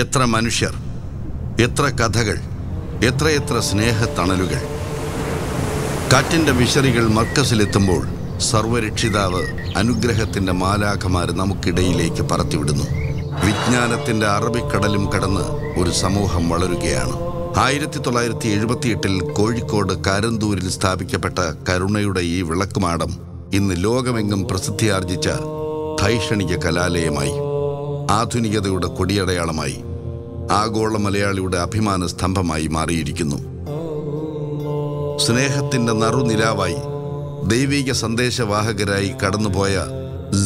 എത്ര മനുഷ്യർ എത്ര കഥകൾ എത്രയെത്ര സ്നേഹത്തണലുകൾ. കാറ്റിന്റെ വിശറികൾ മർക്കസിലെത്തുമ്പോൾ സർവരക്ഷിതാവ് അനുഗ്രഹത്തിന്റെ മാലാഖമാർ നമുക്കിടയിലേക്ക് പറത്തിവിടുന്നു. വിജ്ഞാനത്തിന്റെ അറബിക്കടലും കടന്ന് ഒരു സമൂഹം വളരുകയാണ്. ആയിരത്തി തൊള്ളായിരത്തി എഴുപത്തിയെട്ടിൽ കോഴിക്കോട് കാരന്തൂരിൽ സ്ഥാപിക്കപ്പെട്ട കരുണയുടെ ഈ വിളക്കുമാടം ഇന്ന് ലോകമെങ്ങും പ്രസിദ്ധിയാർജിച്ച ധൈഷണിക കലാലയമായി ആധുനികതയുടെ കൊടിയടയാളമായി ആഗോള മലയാളിയുടെ അഭിമാന സ്തംഭമായി മാറിയിരിക്കുന്നു. സ്നേഹത്തിന്റെ നറുനിലാവായി ദൈവിക സന്ദേശവാഹകരായി കടന്നുപോയ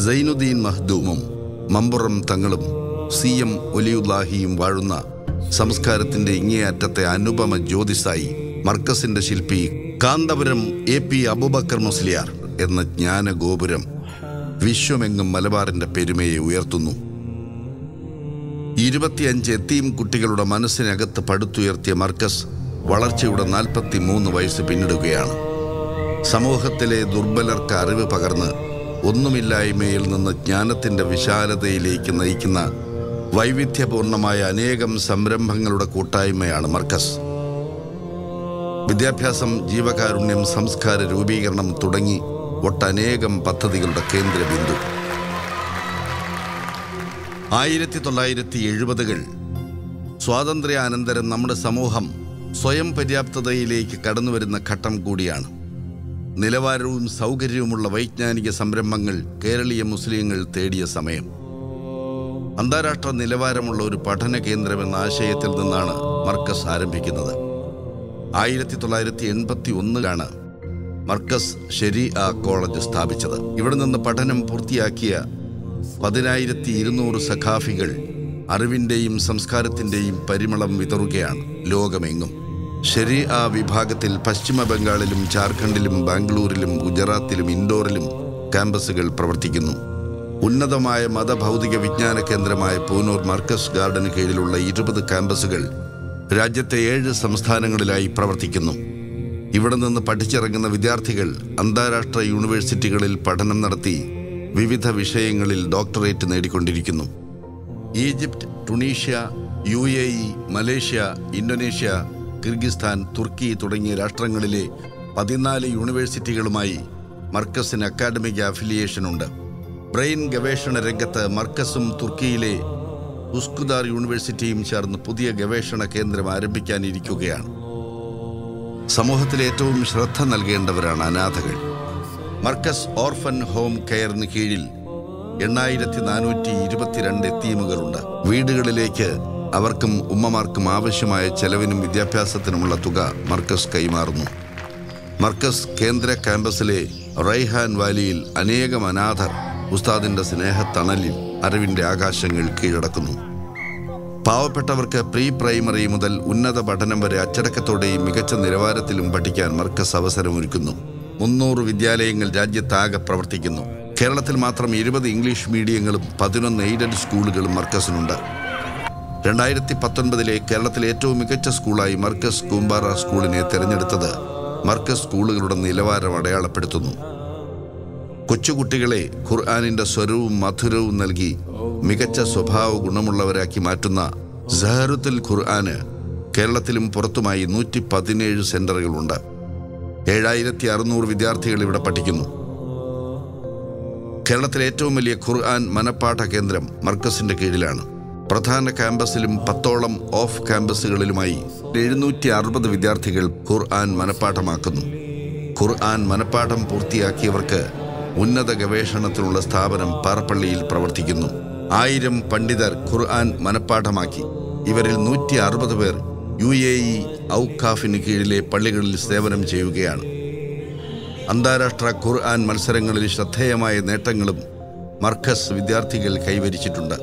സൈനുദ്ദീൻ മഹ്ദൂമും മമ്പുറം തങ്ങളും സി എം ഒലിയുല്ലാഹിയും വാഴുന്ന സംസ്കാരത്തിന്റെ ഇങ്ങേയറ്റത്തെ അനുപമ ജ്യോതിസായി മർക്കസിന്റെ ശില്പി കാന്തപുരം എ പി അബുബക്കർ മുസ്ലിയാർ എന്ന ജ്ഞാനഗോപുരം വിശ്വമെങ്ങും മലബാറിന്റെ പെരുമയെ ഉയർത്തുന്നു. ഇരുപത്തിയഞ്ച് എത്തിയും കുട്ടികളുടെ മനസ്സിനകത്ത് പടുത്തുയർത്തിയ മർക്കസ് വളർച്ചയുടെ നാൽപ്പത്തി മൂന്ന് വയസ്സ് പിന്നിടുകയാണ്. സമൂഹത്തിലെ ദുർബലർക്ക് അറിവ് പകർന്ന് ഒന്നുമില്ലായ്മയിൽ നിന്ന് ജ്ഞാനത്തിന്റെ വിശാലതയിലേക്ക് നയിക്കുന്ന വൈവിധ്യപൂർണമായ അനേകം സംരംഭങ്ങളുടെ കൂട്ടായ്മയാണ് മർക്കസ്. വിദ്യാഭ്യാസം ജീവകാരുണ്യം സംസ്കാര രൂപീകരണം തുടങ്ങി ഒട്ടനേകം പദ്ധതികളുടെ കേന്ദ്രബിന്ദു. ആയിരത്തി തൊള്ളായിരത്തി എഴുപതുകൾ സ്വാതന്ത്ര്യാനന്തരം നമ്മുടെ സമൂഹം സ്വയം പര്യാപ്തതയിലേക്ക് കടന്നു വരുന്ന ഘട്ടം കൂടിയാണ്. നിലവാരവും സൗകര്യവുമുള്ള വൈജ്ഞാനിക സംരംഭങ്ങൾ കേരളീയ മുസ്ലിങ്ങൾ തേടിയ സമയം. അന്താരാഷ്ട്ര നിലവാരമുള്ള ഒരു പഠന കേന്ദ്രം എന്ന ആശയത്തിൽ നിന്നാണ് മർക്കസ് ആരംഭിക്കുന്നത്. ആയിരത്തി തൊള്ളായിരത്തി എൺപത്തി ഒന്നിലാണ് മർക്കസ് ഷെരി ആ കോളേജ് സ്ഥാപിച്ചത്. ഇവിടെ നിന്ന് പഠനം പൂർത്തിയാക്കിയ പതിനായിരത്തി ഇരുന്നൂറ് സഖാഫികൾ അറിവിന്റെയും സംസ്കാരത്തിന്റെയും പരിമളം വിതറുകയാണ് ലോകമെങ്ങും. ഷെരി ആ വിഭാഗത്തിൽ പശ്ചിമ ബംഗാളിലും ജാർഖണ്ഡിലും ബാംഗ്ലൂരിലും ഗുജറാത്തിലും ഇൻഡോറിലും ക്യാമ്പസുകൾ പ്രവർത്തിക്കുന്നു. ഉന്നതമായ മതഭൗതിക വിജ്ഞാന കേന്ദ്രമായ പൂനൂർ മർക്കസ് ഗാർഡന് കീഴിലുള്ള ഇരുപത് ക്യാമ്പസുകൾ രാജ്യത്തെ ഏഴ് സംസ്ഥാനങ്ങളിലായി പ്രവർത്തിക്കുന്നു. ഇവിടെ നിന്ന് പഠിച്ചിറങ്ങുന്ന വിദ്യാർത്ഥികൾ അന്താരാഷ്ട്ര യൂണിവേഴ്സിറ്റികളിൽ പഠനം നടത്തി വിവിധ വിഷയങ്ങളിൽ doctorate നേടിക്കൊണ്ടിരിക്കുന്നു. Egypt Tunisia U A E Malaysia Indonesia Kyrgyzstan തുർക്കി തുടങ്ങിയ രാഷ്ട്രങ്ങളിലെ പതിനാല് യൂണിവേഴ്സിറ്റികളുമായി മർക്കസിന് അക്കാഡമിക് അഫിലിയേഷൻ ഉണ്ട്. ബ്രെയിൻ ഗവേഷണ രംഗത്ത് മർക്കസും തുർക്കിയിലെ ഉസ്കുദാർ യൂണിവേഴ്സിറ്റിയും ചേർന്ന് പുതിയ ഗവേഷണ കേന്ദ്രം ആരംഭിക്കാനിരിക്കുകയാണ്. സമൂഹത്തിൽ ഏറ്റവും ശ്രദ്ധ നൽകേണ്ടവരാണ് അനാഥകൾ. മർക്കസ് ഓർഫൻ ഹോം കെയറിന് കീഴിൽ എണ്ണായിരത്തി നാനൂറ്റി ഇരുപത്തിരണ്ട് എത്തീമുകളുണ്ട് വീടുകളിലേക്ക് അവർക്കും ഉമ്മമാർക്കും ആവശ്യമായ ചെലവിനും വിദ്യാഭ്യാസത്തിനുമുള്ള തുക മർക്കസ് കൈമാറുന്നു. മർക്കസ് കേന്ദ്ര ക്യാമ്പസിലെ റൈഹാൻ വാലിയിൽ അനേകം അനാഥർ ഉസ്താദിന്റെ സ്നേഹത്തണലിൽ അറിവിന്റെ ആകാശങ്ങൾ കീഴടക്കുന്നു. പാവപ്പെട്ടവർക്ക് പ്രീ പ്രൈമറി മുതൽ ഉന്നത പഠനം വരെ അച്ചടക്കത്തോടെയും മികച്ച നിലവാരത്തിലും പഠിക്കാൻ മർക്കസ് അവസരമൊരുക്കുന്നു. മുന്നൂറ് വിദ്യാലയങ്ങൾ രാജ്യത്താകെ പ്രവർത്തിക്കുന്നു. കേരളത്തിൽ മാത്രം ഇരുപത് ഇംഗ്ലീഷ് മീഡിയങ്ങളും പതിനൊന്ന് എയ്ഡഡ് സ്കൂളുകളും മർക്കസിനുണ്ട്. രണ്ടായിരത്തി പത്തൊൻപതിലെ കേരളത്തിലെ ഏറ്റവും മികച്ച സ്കൂളായി മർക്കസ് കൂമ്പാറ സ്കൂളിനെ തിരഞ്ഞെടുത്തത് മർക്കസ് സ്കൂളുകളുടെ നിലവാരം അടയാളപ്പെടുത്തുന്നു. കൊച്ചുകുട്ടികളെ ഖുർആാനിന്റെ സ്വരവും മധുരവും നൽകി മികച്ച സ്വഭാവ ഗുണമുള്ളവരാക്കി മാറ്റുന്ന സഹറുത്തുൽ ഖുർആാന് കേരളത്തിലും പുറത്തുമായി നൂറ്റി പതിനേഴ് സെന്ററുകളുണ്ട്. ഏഴായിരത്തി അറുന്നൂറ് വിദ്യാർത്ഥികൾ ഇവിടെ പഠിക്കുന്നു. കേരളത്തിലെ ഏറ്റവും വലിയ ഖുർആൻ മനപ്പാഠ കേന്ദ്രം മർക്കസിന്റെ കീഴിലാണ്. പ്രധാന ക്യാമ്പസിലും പത്തോളം ഓഫ് ക്യാമ്പസുകളിലുമായി എഴുന്നൂറ്റി അറുപത് വിദ്യാർത്ഥികൾ ഖുർആൻ മനപ്പാഠമാക്കുന്നു ഖുർആൻ മനപ്പാഠം പൂർത്തിയാക്കിയവർക്ക് ഉന്നത ഗവേഷണത്തിനുള്ള സ്ഥാപനം പാറപ്പള്ളിയിൽ പ്രവർത്തിക്കുന്നു. ആയിരം പണ്ഡിതർ ഖുർആൻ മനപ്പാഠമാക്കി ഇവരിൽ നൂറ്റി അറുപത് പേർ യു എ ഇ ഔഖാഫിന് കീഴിലെ പള്ളികളിൽ സേവനം ചെയ്യുകയാണ്. അന്താരാഷ്ട്ര ഖുർആൻ മത്സരങ്ങളിൽ ശ്രദ്ധേയമായ നേട്ടങ്ങളും മർക്കസ് വിദ്യാർത്ഥികൾ കൈവരിച്ചിട്ടുണ്ട്.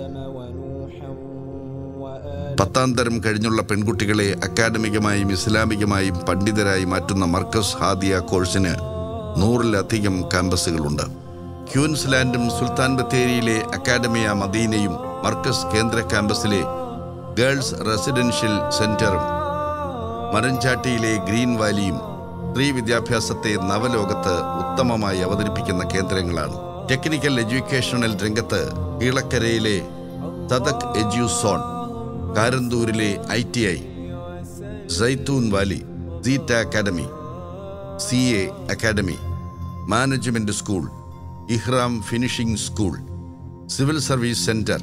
പത്താം തരം കഴിഞ്ഞുള്ള പെൺകുട്ടികളെ അക്കാഡമികമായും ഇസ്ലാമികമായും പണ്ഡിതരായി മാറ്റുന്ന മർക്കസ് ഹാദിയ കോഴ്സിന് നൂറിലധികം ക്യാമ്പസുകളുണ്ട്. ക്യൂൻസ്ലാൻഡും സുൽത്താൻ ബത്തേരിയിലെ അക്കാഡമിയ മദീനയും മർക്കസ് കേന്ദ്ര ക്യാമ്പസിലെ ഗേൾസ് റെസിഡൻഷ്യൽ സെന്ററും മരഞ്ചാട്ടിയിലെ ഗ്രീൻ വാലിയും സ്ത്രീ വിദ്യാഭ്യാസത്തെ നവലോകത്ത് ഉത്തമമായി അവതരിപ്പിക്കുന്ന കേന്ദ്രങ്ങളാണ്. ടെക്നിക്കൽ എഡ്യൂക്കേഷണൽ രംഗത്ത് കീളക്കരയിലെ തദക് Eduzone കാരന്തൂരിലെ I T I Zaitoon valley സീറ്റ academy C A academy management school ഇഹ്റാം finishing school civil service centre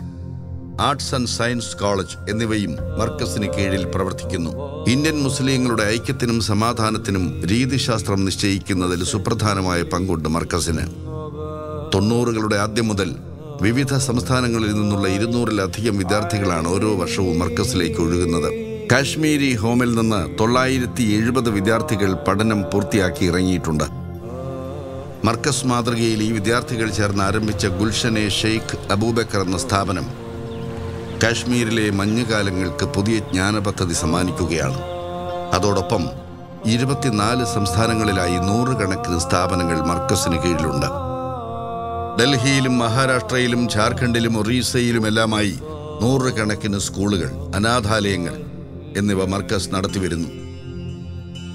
arts and science college എന്നിവയും മർക്കസിന് കീഴിൽ പ്രവർത്തിക്കുന്നു. ഇന്ത്യൻ മുസ്ലിങ്ങളുടെ ഐക്യത്തിനും സമാധാനത്തിനും രീതിശാസ്ത്രം നിശ്ചയിക്കുന്നതിൽ സുപ്രധാനമായ പങ്കുണ്ട് മർക്കസിന്. തൊണ്ണൂറുകളുടെ ആദ്യം മുതൽ വിവിധ സംസ്ഥാനങ്ങളിൽ നിന്നുള്ള ഇരുന്നൂറിലധികം വിദ്യാർത്ഥികളാണ് ഓരോ വർഷവും മർക്കസിലേക്ക് ഒഴുകുന്നത്. കാശ്മീരി ഹോമിൽ നിന്ന് തൊള്ളായിരത്തി എഴുപത് വിദ്യാർത്ഥികൾ പഠനം പൂർത്തിയാക്കി ഇറങ്ങിയിട്ടുണ്ട്. മർക്കസ് മാതൃകയിൽ ഈ വിദ്യാർത്ഥികൾ ചേർന്ന് ആരംഭിച്ച ഗുൽഷനെ ഷെയ്ഖ് അബൂബക്കർ എന്ന സ്ഥാപനം. കാശ്മീരിലെ മഞ്ഞുകാലങ്ങൾക്ക് പുതിയ ജ്ഞാന പദ്ധതി സമ്മാനിക്കുകയാണ്. അതോടൊപ്പം ഇരുപത്തിനാല് സംസ്ഥാനങ്ങളിലായി നൂറുകണക്കിന് സ്ഥാപനങ്ങൾ മർക്കസിന് കീഴിലുണ്ട്. ഡൽഹിയിലും മഹാരാഷ്ട്രയിലും ജാർഖണ്ഡിലും ഒറീസയിലുമെല്ലാമായി നൂറുകണക്കിന് സ്കൂളുകൾ അനാഥാലയങ്ങൾ എന്നിവ മർക്കസ് നടത്തിവരുന്നു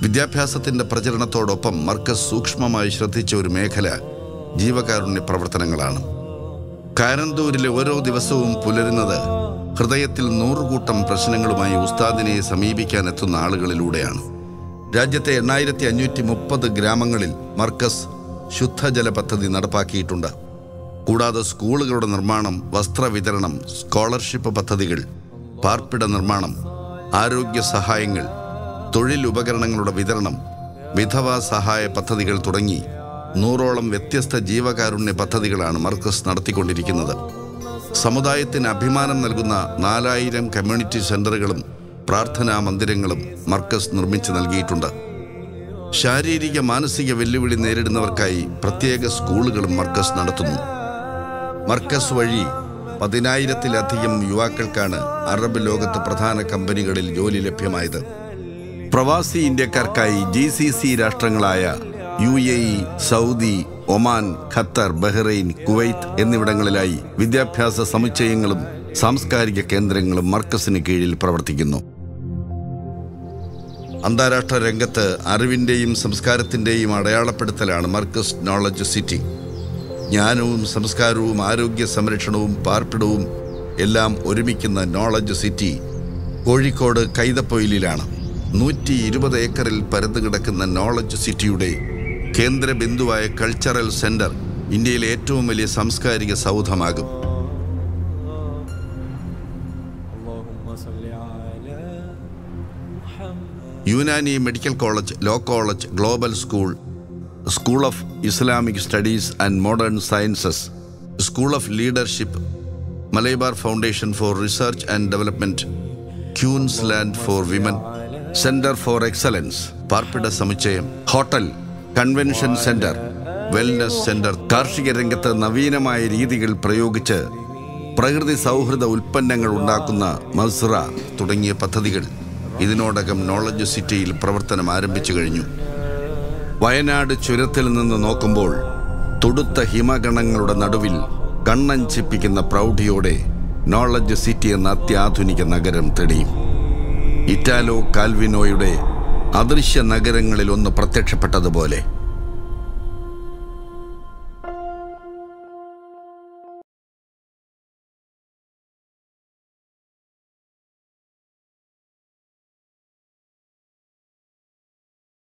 വിദ്യാഭ്യാസത്തിന്റെ പ്രചരണത്തോടൊപ്പം മർക്കസ് സൂക്ഷ്മമായി ശ്രദ്ധിച്ച ഒരു മേഖല ജീവകാരുണ്യ പ്രവർത്തനങ്ങളാണ്. കാരന്തൂരിലെ ഓരോ ദിവസവും പുലരുന്നത് ഹൃദയത്തിൽ നൂറുകൂട്ടം പ്രശ്നങ്ങളുമായി ഉസ്താദിനെ സമീപിക്കാൻ എത്തുന്ന ആളുകളിലൂടെയാണ്. രാജ്യത്തെ എണ്ണായിരത്തി അഞ്ഞൂറ്റി മുപ്പത് ഗ്രാമങ്ങളിൽ മർക്കസ് ശുദ്ധജല പദ്ധതി നടപ്പാക്കിയിട്ടുണ്ട്. കൂടാതെ സ്കൂളുകളുടെ നിർമ്മാണം വസ്ത്രവിതരണം സ്കോളർഷിപ്പ് പദ്ധതികൾ പാർപ്പിട നിർമ്മാണം ആരോഗ്യ സഹായങ്ങൾ തൊഴിൽ ഉപകരണങ്ങളുടെ വിതരണം വിധവാ സഹായ പദ്ധതികൾ തുടങ്ങി നൂറോളം വ്യത്യസ്ത ജീവകാരുണ്യ പദ്ധതികളാണ് മർക്കസ് നടത്തിക്കൊണ്ടിരിക്കുന്നത്. സമുദായത്തിന് അഭിമാനം നൽകുന്ന നാലായിരം കമ്മ്യൂണിറ്റി സെന്ററുകളും പ്രാർത്ഥനാ മന്ദിരങ്ങളും മർക്കസ് നിർമ്മിച്ചു നൽകിയിട്ടുണ്ട്. ശാരീരിക മാനസിക വെല്ലുവിളി നേരിടുന്നവർക്കായി പ്രത്യേക സ്കൂളുകളും മർക്കസ് നടത്തുന്നു. മർക്കസ് വഴി പതിനായിരത്തിലധികം യുവാക്കൾക്കാണ് അറബ് ലോകത്ത് പ്രധാന കമ്പനികളിൽ ജോലി ലഭ്യമായത്. പ്രവാസി ഇന്ത്യക്കാർക്കായി G രാഷ്ട്രങ്ങളായ U A E Saudi Oman Qatar Bahrain Kuwait എന്നിവിടങ്ങളിലായി വിദ്യാഭ്യാസ സമുച്ചയങ്ങളും സാംസ്കാരിക കേന്ദ്രങ്ങളും മർക്കസിന് കീഴിൽ പ്രവർത്തിക്കുന്നു. അന്താരാഷ്ട്ര രംഗത്ത് അറിവിന്റെയും സംസ്കാരത്തിന്റെയും അടയാളപ്പെടുത്തലാണ് മർക്കസ് നോളജ് സിറ്റി. ജ്ഞാനവും സംസ്കാരവും ആരോഗ്യ സംരക്ഷണവും പാർപ്പിടവും എല്ലാം ഒരുമിക്കുന്ന നോളജ് സിറ്റി കോഴിക്കോട് കൈതപ്പൊയിലിലാണ്. നൂറ്റി ഇരുപത് ഏക്കറിൽ പരന്നു കിടക്കുന്ന നോളജ് സിറ്റിയുടെ കേന്ദ്ര ബിന്ദുവായ കൾച്ചറൽ സെന്റർ ഇന്ത്യയിലെ ഏറ്റവും വലിയ സാംസ്കാരിക സൗധമാകും. Unani medical college law college global school school of Islamic studies and modern sciences school of leadership Malabar foundation for research and development Queensland for women centre for excellence പാർപ്പിട സമുച്ചയം hotel convention centre wellness centre കാർഷിക രംഗത്ത് നവീനമായ രീതികൾ പ്രയോഗിച്ച് പ്രകൃതി സൗഹൃദ ഉൽപ്പന്നങ്ങൾ ഉണ്ടാക്കുന്ന മസ്റ തുടങ്ങിയ പദ്ധതികൾ ഇതിനോടകം നോളജ് സിറ്റിയിൽ പ്രവർത്തനം ആരംഭിച്ചു കഴിഞ്ഞു. വയനാട് ചുരത്തിൽ നിന്ന് നോക്കുമ്പോൾ തൊടുത്ത ഹിമഗണങ്ങളുടെ നടുവിൽ കണ്ണഞ്ചിപ്പിക്കുന്ന പ്രൗഢിയോടെ നോളജ് സിറ്റി എന്ന അത്യാധുനിക നഗരം തെളിയും. ഇറ്റാലോ കാൽവിനോയുടെ അദൃശ്യ നഗരങ്ങളിൽ ഒന്ന് പ്രത്യക്ഷപ്പെട്ടതുപോലെ